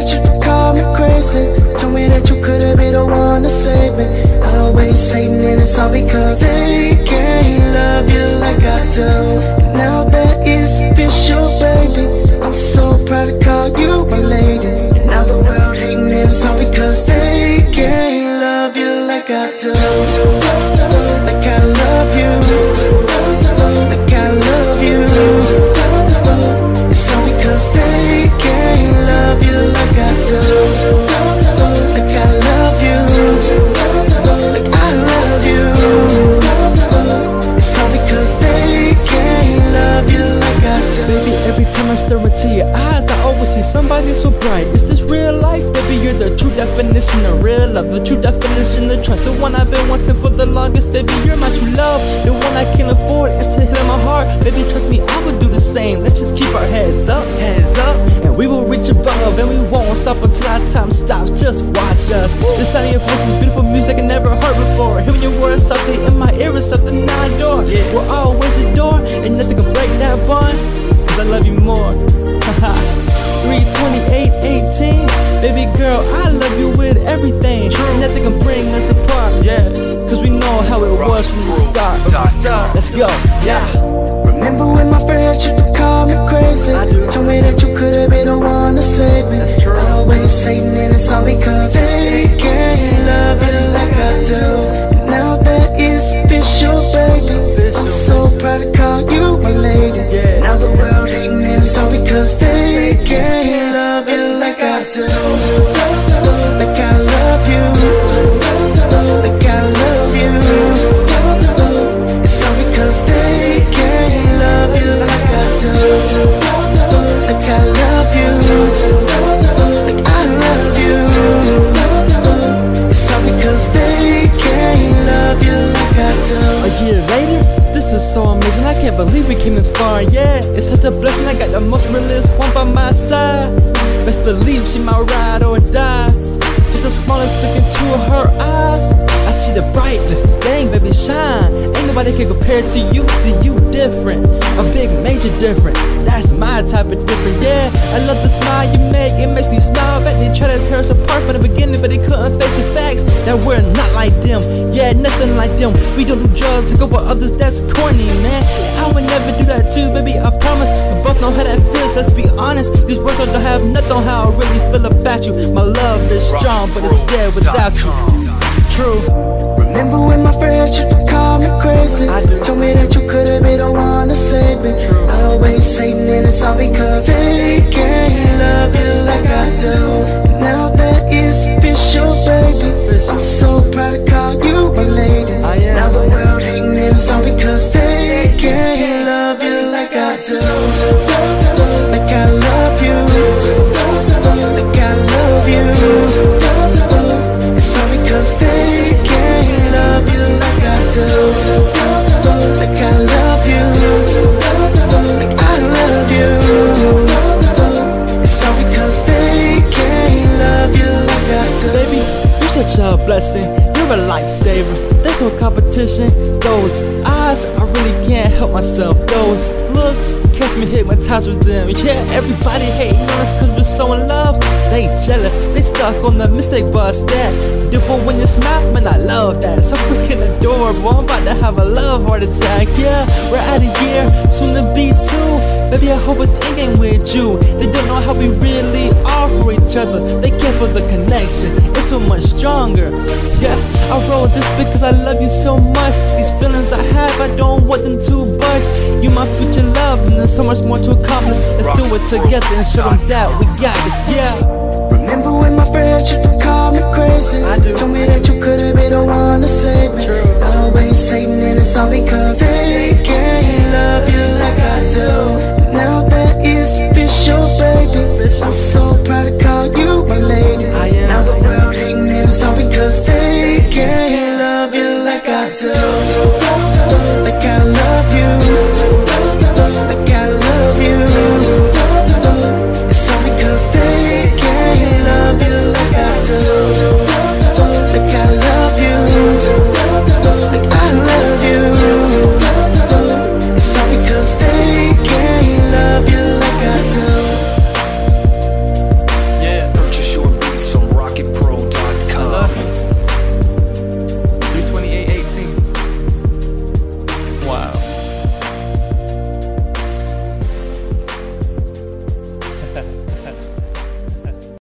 that you call me crazy. Told me that you could've been the one to save me. I Always hating and it's all because They can't love you like I do. Now that it's official, baby I'm so proud to call you my lady. Now the world hating and it's all because They can't love you like I do. Somebody so bright. Is this real life? Baby, you're the true definition of real love, the true definition of trust. The one I've been wanting for the longest, baby, you're my true love. The one I can't afford and to heal my heart. Baby, trust me, I would do the same. Let's just keep our heads up, heads up, and we will reach above, and we won't stop until our time stops. Just watch us. The sound of your voice is beautiful music I never heard before. Hearing your words softly in my ear is something I adore. yeah. We're always adored, and nothing can break that bond. Cause I love you more. 328 18 Baby girl, I love you with everything. Nothing can bring us apart, yeah. Cause we know how it was from the start. From the start. Let's go, yeah. Remember when my friends used to call me crazy? Told me that you could have been the one to save me. I always hating and it's all because they can't love you like I do. Now that it's official, baby, I'm so proud to came this far. Yeah, it's such a blessing. I got the most realist one by my side. Best believe she might ride or die. Just the smallest look into her eyes. I see the brightness. Dang, baby, shine. Ain't nobody can compare to you. See you different. A big major different. That's my type of different. Yeah, I love the smile you make. It makes me smile back. They try to tear us apart from the beginning, but they couldn't that we're not like them. Yeah, nothing like them. We don't do drugs, take over others. That's corny, man. I would never do that too, baby. I promise. We both know how that feels. Let's be honest. These words don't have nothing on how I really feel about you. My love is strong, but it's dead without you. True. Remember when my friends used to call me crazy? Told me that you could have been the one to save me. I always hating and it's all because they can't love you like I do. Now that it's official, a blessing. You're a lifesaver. There's no competition. Those eyes, I really can't help myself. Those looks catch me hypnotized with them. Yeah, everybody hating on us cause we're so in love. They jealous, they stuck on the mistake bus that dimple when you smile, man, I love that. So freaking adorable. I'm about to have a love heart attack. Yeah, we're out of here, soon to be two. Baby, I hope it's in game with you. They don't know how we really are for each other. They care for the connection, it's so much stronger. Yeah, I wrote this because I love you so much. These feelings I have, I don't want them to budge. You my future love, and there's so much more to accomplish. Let's do it together and show them that we got this. Yeah. Remember when my friends used to call me crazy? I do. Told me that you could've been the one to save me. Always Satan, and it's all because they can't.